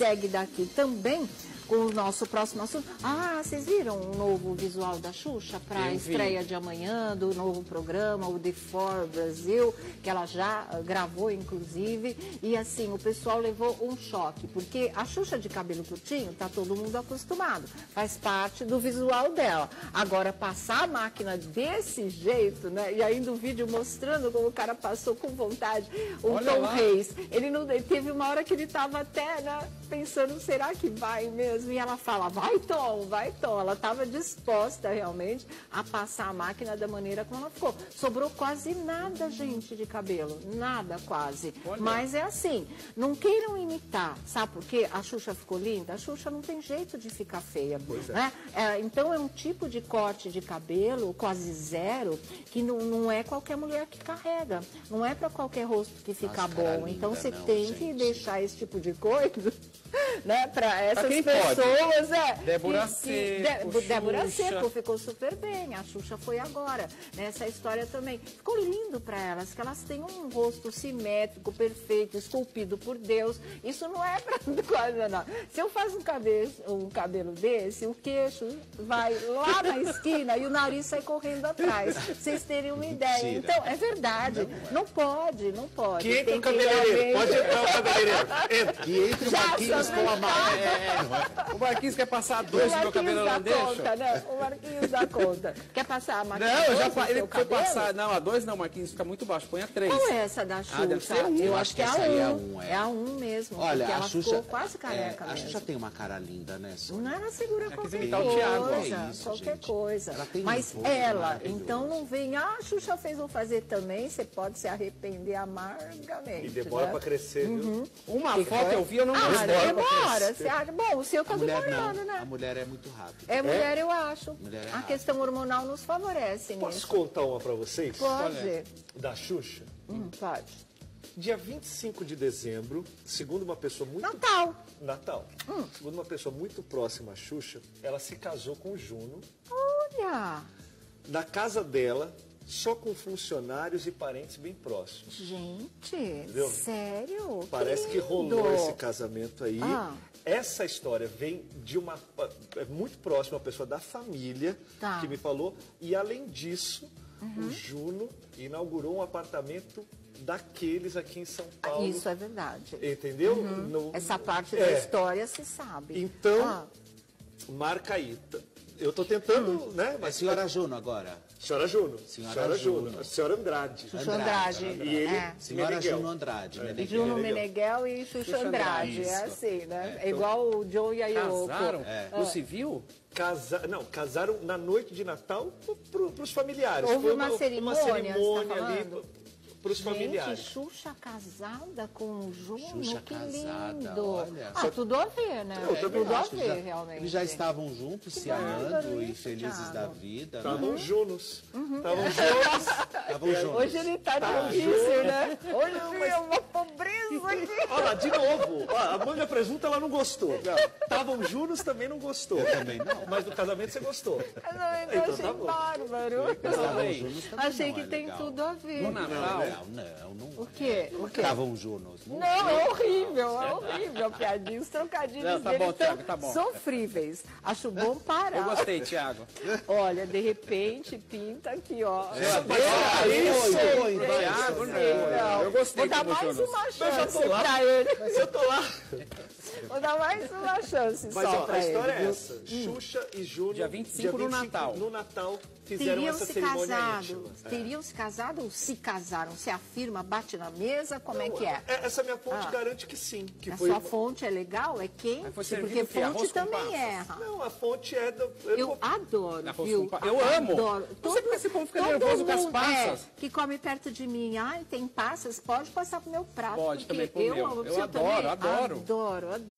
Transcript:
segue daqui também o nosso próximo assunto. Ah, vocês viram o novo visual da Xuxa para a estreia de amanhã do novo programa, o The For Brasil, que ela já uh, gravou, inclusive. E assim, o pessoal levou um choque, porque a Xuxa de cabelo curtinho tá todo mundo acostumado, faz parte do visual dela. Agora, passar a máquina desse jeito, né? E ainda o vídeo mostrando como o cara passou com vontade, o Olha Tom lá. Reis. Ele não teve uma hora que ele estava até, né, pensando, será que vai mesmo? E ela fala, vai Tom, vai Tom. Ela estava disposta realmente a passar a máquina da maneira como ela ficou. Sobrou quase nada, gente, de cabelo. Nada quase. Olha. Mas é assim, não queiram imitar. Sabe por quê? A Xuxa ficou linda? A Xuxa não tem jeito de ficar feia. né? É, então é um tipo de corte de cabelo, quase zero, que não, não é qualquer mulher que carrega. Não é para qualquer rosto que fica Nossa, bom. Então linda, você não, tem que gente. deixar esse tipo de coisa. Né, para essas pode? Pessoas, é. Débora que- que- Seco, De- Débora. Seco ficou super bem. A Xuxa foi agora. Nessa história também. Ficou lindo para elas, que elas têm um rosto simétrico, perfeito, esculpido por Deus. Isso não é para coisa, não. Se eu faço um cabelo, um cabelo desse, o queixo vai lá na esquina e o nariz sai correndo atrás. Pra vocês terem uma ideia. Mentira. Então, é verdade. Não, pode, não pode. Que entra o cabeleireiro. realmente- Pode entrar o cabeleireiro. Entra. Que entre o Já Marquinhos com a máquina. O Marquinhos quer passar O dois no meu cabelo, Marquinhos eu dá não conta, né? O Marquinhos dá conta. Quer passar a máquina Não, eu já pa- ele foi cabelo? passar. Não, a dois não, Marquinhos, fica muito baixo. Põe a três. Qual é essa da Xuxa? Ah, deve ser um. Eu Eu acho que é a essa aí é a 1. um, é. É a 1 mesmo. Olha, a ela Xuxa. ficou quase é, careca a mesmo. Xuxa tem uma cara linda, né, Sônia? Não ela segura que qualquer coisa, é isso, qualquer gente. coisa. Ela tem um Mas rosto ela, então não vem, ah, a Xuxa fez, vou fazer também, você pode se arrepender amargamente. E demora né? pra crescer, viu? Uma Que foto eu vi, eu não Ah, demora. Você acha- Bom, o seu tá A mulher não. né? A mulher é muito rápida. É mulher, eu acho. Mulher é a rápida. questão hormonal nos favorece Posso nisso. contar uma pra vocês? Pode. Da Xuxa? Hum, pode. Dia 25 de dezembro, segundo uma pessoa muito... Natal. Natal. Segundo uma pessoa muito próxima à Xuxa, ela se casou com o Juno Olha. na casa dela, só com funcionários e parentes bem próximos. Gente, Viu? sério? Parece que lindo. rolou esse casamento aí. Ah. Essa história vem de uma é muito próxima, uma pessoa da família Tá. Uhum. que me falou. E além disso, o Juno inaugurou um apartamento daqueles aqui em São Paulo. Isso é verdade. Entendeu? No- Essa parte É. da história se sabe. Então, Ah, marca aí. Eu tô tentando, Hum. né? É Mas senhora Juno agora. Senhora Juno. Senhora Juno. Juno. Senhora Andrade. Xuxa Andrade, Andrade. E ele, É. Senhora Meneghel. Juno Andrade, né? Juno Meneghel. Meneghel e Xuxa Xuxa Andrade. É assim, né? É, igual o Joe e a Yoko. Casaram? É. No civil? Casa... Não, casaram na noite de Natal para os familiares. Houve Foi uma cerimônia, uma tá cerimônia ali falando? Para os Gente, familiares. Xuxa casada com o Juno, Xuxa que casada, lindo. olha. Ah, tudo a ver, né? Eu também tudo a ver, já- realmente. Eles já estavam juntos, se amando e felizes da vida. Estavam né? Junos. Uhum. Estavam juntos. Estavam juntos. Hoje ele tá difícil, né? Hoje é uma pobreza aqui. Olha lá, de novo. Ó, a manga presunta ela não gostou. Estavam Junos também não gostou. Eu também não. Mas do casamento você gostou. Eu não, eu Então achei tá bom. bárbaro. Juntos também Achei não que é tem legal. tudo a ver. No Natal? Não, não, não. O quê? O quê? Estavam juntos. Não, é horrível, é horrível a piadinha. Os trocadilhos Não, tá dele bom, Thiago, tá bom. sofríveis. Acho bom parar. Eu gostei, Thiago. Olha, de repente, pinta aqui, ó. Ah, Isso, foi, gente, foi, Thiago, sei, não. Eu gostei Vou dar como mais Jonas. uma já chance tô lá. pra ele. Mas eu tô lá. Vou dar mais uma chance Mas só ó, pra a história ele. é essa. Xuxa e Juno. Dia 25 no Natal. No Natal fizeram Teriam essa se cerimônia casado. íntima. É. Teriam se casado ou se casaram? Se afirma, bate na mesa, como é que é? É, Essa minha fonte Ah. garante que sim. Que A foi sua fonte é legal? É foi Porque fonte também erra. Não, a fonte é do. Eu vou- adoro, viu? Eu amo. Adoro. Não sei porque esse povo fica todo nervoso com as mundo, passas. é, que come perto de mim. Ai, tem passas, pode passar pro meu prato. Pode porque também pro eu meu. amo. Eu Você adoro, também? adoro. Adoro, adoro.